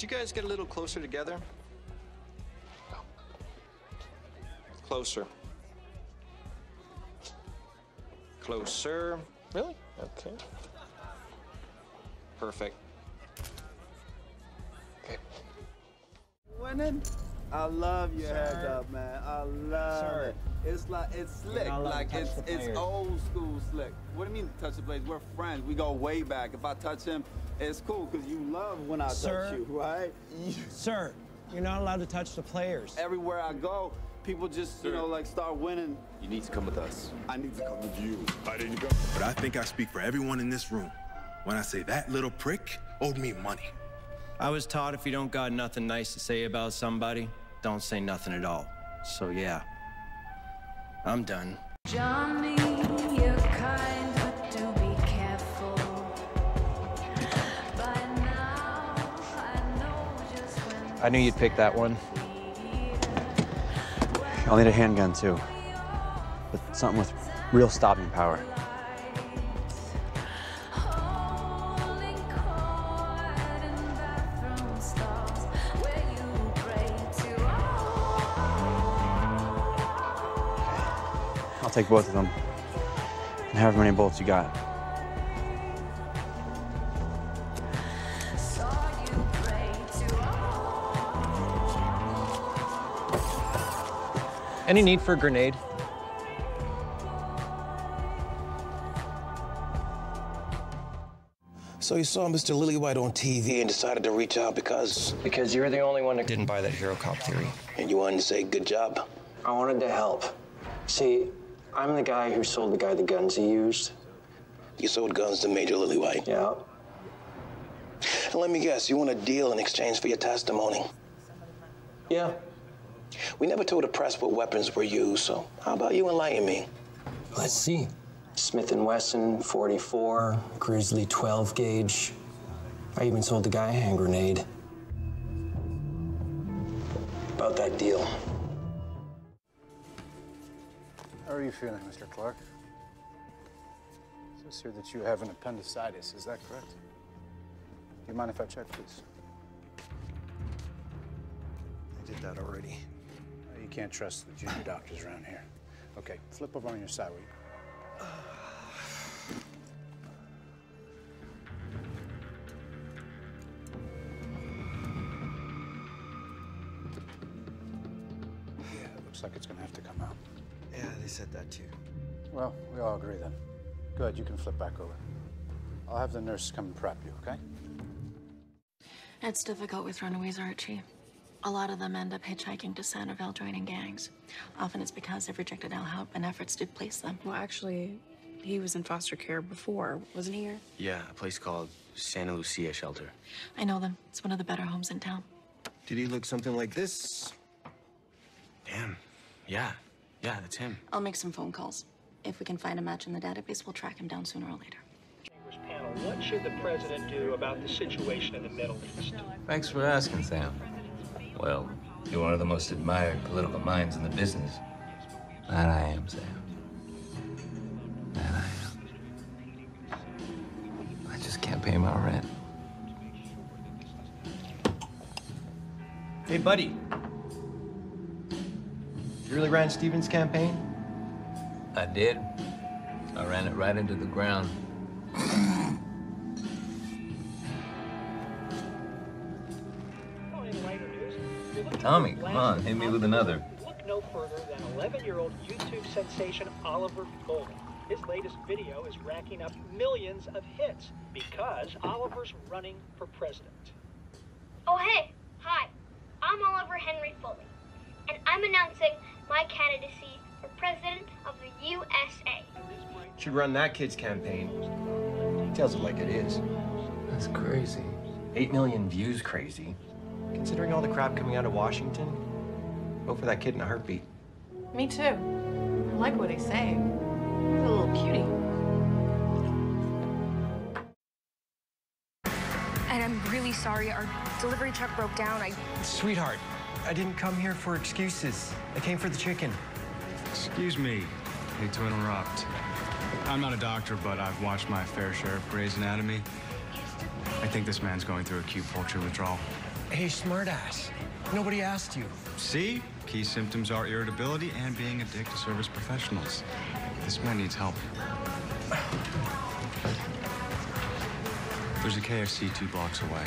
Could you guys get a little closer together? Closer. Closer. Really? Okay. Perfect. Okay. Winning? I love your head Sir. up, man. I love Sir. it. It's like it's slick. not allowed to Like it's it's old school slick. What do you mean touch the blades? We're friends. We go way back. If I touch him, it's cool because you love when I Sir. touch you, right? Sir, you're not allowed to touch the players. Everywhere I go, people just you know like start winning. You need to come with us. I need to come with you. I need to go. But I think I speak for everyone in this room when I say that little prick owed me money. I was taught if you don't got nothing nice to say about somebody, don't say nothing at all. So yeah, I'm done. Johnny, you're kind, but do be careful. By now, I know just when I knew you'd pick that one. I'll need a handgun too. But something with real stopping power. I'll take both of them. And however many bolts you got. saw you pray to Any need for a grenade? So you saw Mr. Lillywhite on TV and decided to reach out because. Because you're the only one that didn't buy that hero cop theory. And you wanted to say good job. I wanted to help. See, I'm the guy who sold the guy the guns he used. You sold guns to Major Lillywhite. Yeah. And let me guess, you want a deal in exchange for your testimony. Yeah. We never told the press what weapons were used, so how about you enlighten me? Let's see. Smith & Wesson 44, Grizzly 12 gauge. I even sold the guy a hand grenade. About that deal. How are you feeling, Mr. Clark? It says here that you have an appendicitis. Is that correct? Do you mind if I check, please? I did that already. Uh, You can't trust the junior doctors around here. Okay, flip over on your side, will you? Yeah, it looks like it's gonna have to come out. Yeah, they said that too. Well, we all agree then. Good, you can flip back over. I'll have the nurse come and prep you, okay? It's difficult with runaways, Archie. A lot of them end up hitchhiking to Santerville, joining gangs. Often it's because they've rejected our help and efforts to place them. Well, actually, he was in foster care before, wasn't he? Here? Yeah, a place called Santa Lucia Shelter. I know them. It's one of the better homes in town. Did he look something like this? Damn. Yeah. Yeah, that's him. I'll make some phone calls. If we can find a match in the database, we'll track him down sooner or later. panel, what should the president do about the situation in the Middle East? Thanks for asking, Sam. Well, you're one of the most admired political minds in the business. That I am, Sam. That I am. I just can't pay my rent. Hey, buddy. You really ran Stevens' campaign? I did. I ran it right into the ground. Oh, in lighter news, if you're looking Tommy, come on, hit me with another. Look no further than 11-year-old YouTube sensation Oliver Golden. His latest video is racking up millions of hits because Oliver's running for president. Oh, hey. Hi. I'm Oliver Henry Foley, and I'm announcing my candidacy for President of the USA. Should run that kid's campaign. He tells it like it is. That's crazy. Eight million views crazy. Considering all the crap coming out of Washington, vote for that kid in a heartbeat. Me too. I like what he's saying. He's a little cutie. And I'm really sorry. Our delivery truck broke down. I Sweetheart, I didn't come here for excuses. I came for the chicken. Excuse me, hate to interrupt. I'm not a doctor, but I've watched my fair share of Grey's Anatomy. I think this man's going through acute poultry withdrawal. Hey, smartass. Nobody asked you. See? Key symptoms are irritability and being a dick to service professionals. This man needs help. There's a KFC two blocks away.